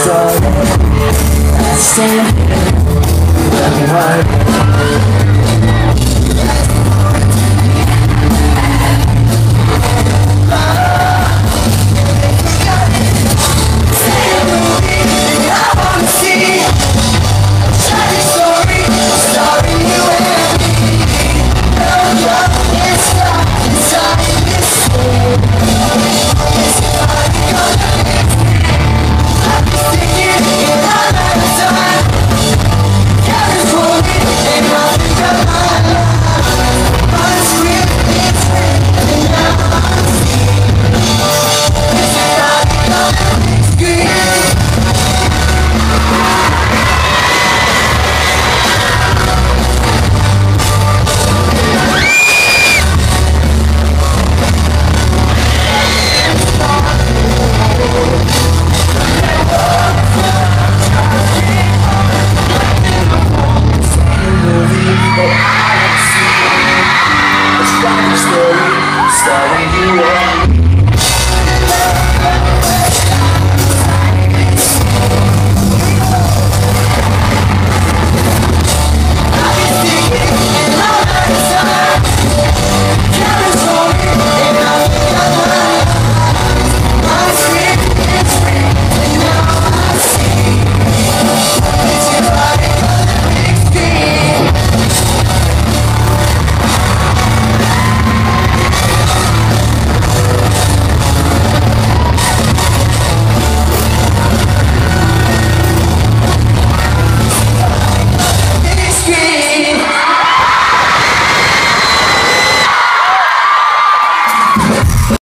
I stand here, Starting you up